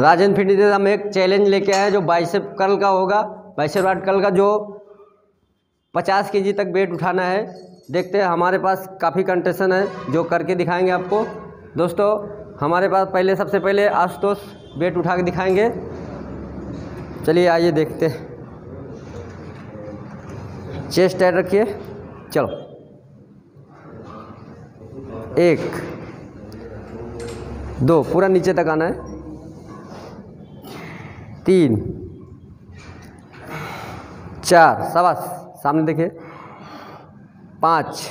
राजन फिटी से हम एक चैलेंज लेके आए जो बाइसेप कर्ल का होगा। बाइसेप वाट कर्ल का जो पचास के जी तक वेट उठाना है। देखते हैं, हमारे पास काफ़ी कंटेशन है, जो करके दिखाएँगे आपको। दोस्तों, हमारे पास पहले, सबसे पहले आशुतोष वेट उठा के दिखाएँगे। चलिए, आइए देखते चेस्ट टाइट रखिए। चलो। एक। दो, पूरा नीचे तक आना है। तीन, चार सवास सामने देखिए। पाँच,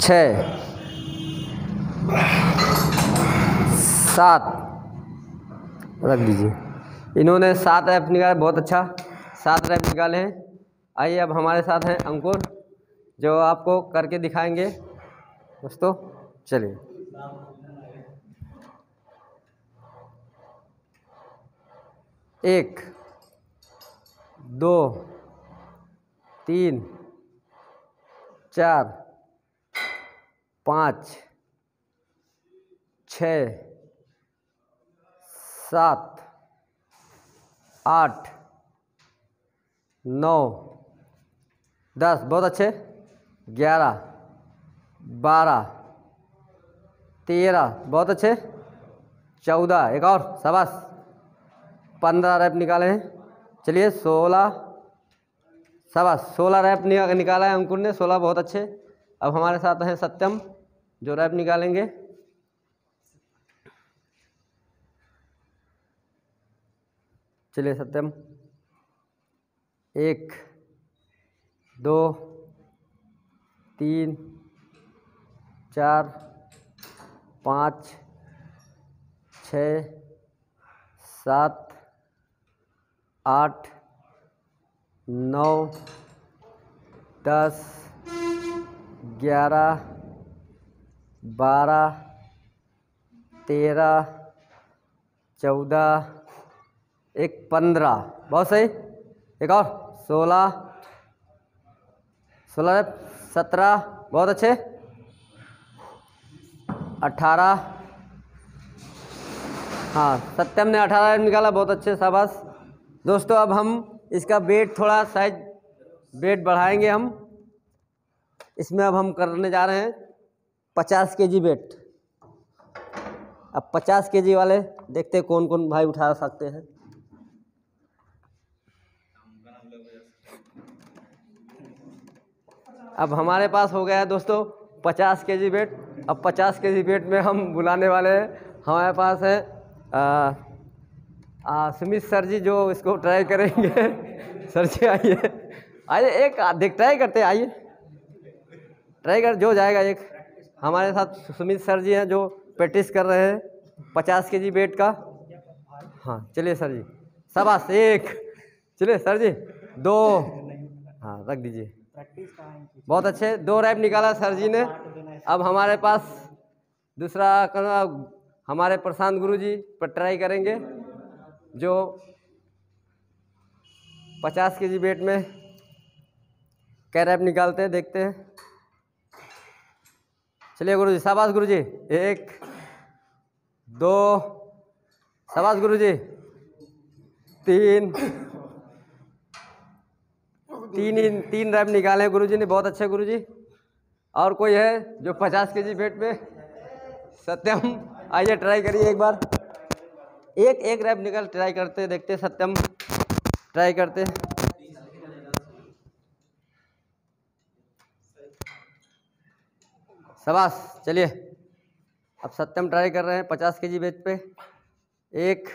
छ, सात, रख दीजिए। इन्होंने सात रैप निकाले, बहुत अच्छा। सात रैप निकाले हैं। आइए अब हमारे साथ हैं अंकुर, जो आपको करके दिखाएँगे। दोस्तों, चलिए। एक, दो, तीन, चार, पाँच, छ, सात, आठ, नौ, दस। बहुत अच्छे। ग्यारह। बारह, तेरह, बहुत अच्छे। चौदह, एक और, शाबाश। पंद्रह रैप निकाले हैं। चलिए, सोलह। शाबाश, सोलह रैप निकाला है अंकुर ने, सोलह बहुत अच्छे। अब हमारे साथ हैं सत्यम, जो रैप निकालेंगे। चलिए, सत्यम। एक, दो, तीन चार, पाँच, छ, सात, आठ, नौ, दस, ग्यारह, बारह, तेरह, चौदह, एक पंद्रह। बहुत सही। एक और। सोलह। सोलह, सत्रह। बहुत अच्छे। अठारह। हाँ सत्यम ने अठारह निकाला, बहुत अच्छे शाबाश। दोस्तों, अब हम इसका वेट थोड़ा साइज़ वेट बढ़ाएँगे हम। इसमें अब हम करने जा रहे हैं पचास के जी वेट। अब पचास के जी वाले देखते कौन कौन भाई उठा सकते हैं। अब हमारे पास हो गया है दोस्तों पचास के जी वेट। अब पचास के जी वेट में हम बुलाने वाले हैं। हमारे पास है सुमित सर जी जो इसको ट्राई करेंगे। सर जी आइए। आइए, एक देख, ट्राई करते आइए। ट्राई कर, जो जाएगा एक। हमारे साथ सुमित सर जी हैं जो प्रैक्टिस कर रहे हैं, पचास के जी वेट का। हाँ चलिए सर जी। शाबाश, एक। चलिए सर जी, दो। हाँ रख दीजिए। बहुत अच्छे, दो रैप निकाला सर जी ने। अब हमारे पास दूसरा हमारे प्रशांत गुरु जी पर ट्राई करेंगे, जो पचास के जी वेट में कै रैप निकालते हैं, देखते हैं। चलिए गुरु जी, शाबाश गुरु जी। एक, दो, शाबाश गुरु जी। तीन तीन ही तीन रैप निकाले हैं गुरु जी ने, बहुत अच्छे गुरु जी और कोई है जो पचास के जी वेट में? सत्यम, आइए ट्राई करिए एक बार। एक एक रैप निकल ट्राई करते, देखते, सत्यम। ट्राई करते। शाबाश, चलिए। अब सत्यम ट्राई कर रहे हैं पचास के जी वेट पे। एक,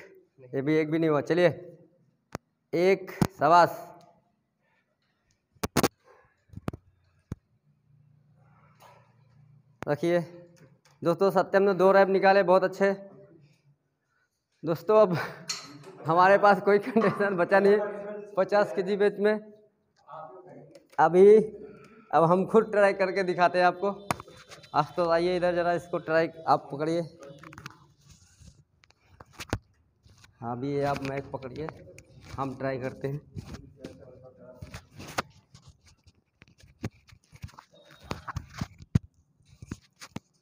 ये भी एक भी नहीं हुआ, चलिए। एक, शाबाश। रखिए। दोस्तों, सत्यम ने दो रैप निकाले, बहुत अच्छे। दोस्तों, अब हमारे पास कोई कंडीशन बचा नहीं पचास के जी बेच में। अभी, अब हम खुद ट्राई करके दिखाते हैं आपको। आज तो आइए इधर ज़रा इसको ट्राई, आप पकड़िए। हाँ भी आप मैक पकड़िए, हम ट्राई करते हैं।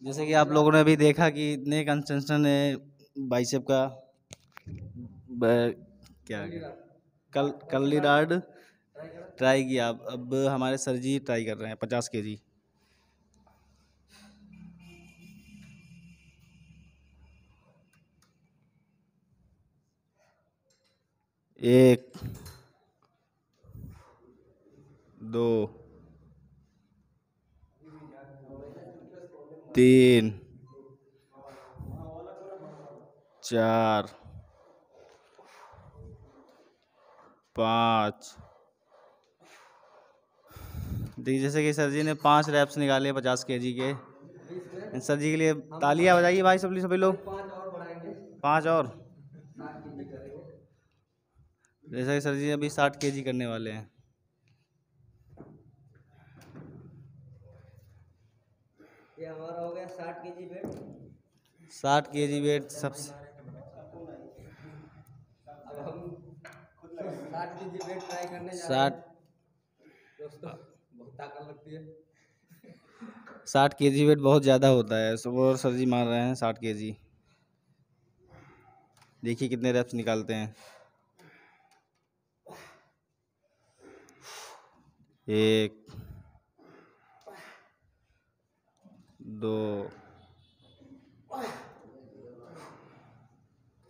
जैसे कि आप लोगों ने अभी देखा कि इतने कंसेंट्रेशन है बाइसेप का क्या? कल, कल्ली राड ट्राई किया अब अब हमारे सर जी ट्राई कर रहे हैं, पचास के जी एक, दो तीन, चार, पाँच। देखिए, जैसे कि सर जी ने पाँच रैप्स निकाले पचास के जी के। सर जी के लिए तालियाँ बजाइए भाई सब, सभी लोग। पाँच और। जैसा कि सर जी अभी साठ के जी करने वाले हैं। ये हमारा हो गया साठ के जी वेट साठ के जी वेट सबसे साठ के जी वेट ट्राई करने साठ दोस्तों बहुत ताकत लगती है। साठ के जी वेट बहुत ज़्यादा होता है। सुबह और सर जी मार रहे हैं साठ के जी। देखिए कितने रेप्स निकालते हैं। एक दो,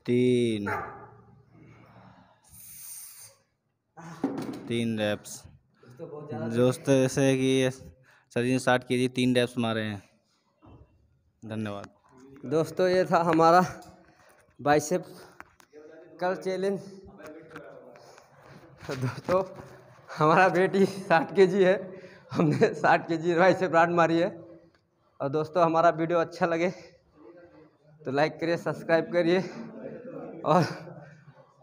तीन तीन रेप्स दोस्तों दोस्त जैसे कि सर जी ने साठ के जी तीन रेप्स मारे हैं। धन्यवाद। दोस्तों, ये था हमारा बाइसेप कल चैलेंज तो दोस्तों, हमारा ही साठ के जी है। हमने साठ के जी बाइसेप राड मारी है। और दोस्तों, हमारा वीडियो अच्छा लगे तो लाइक करिए सब्सक्राइब करिए और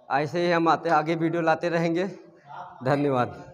ऐसे ही हम आते, आगे वीडियो लाते रहेंगे। धन्यवाद।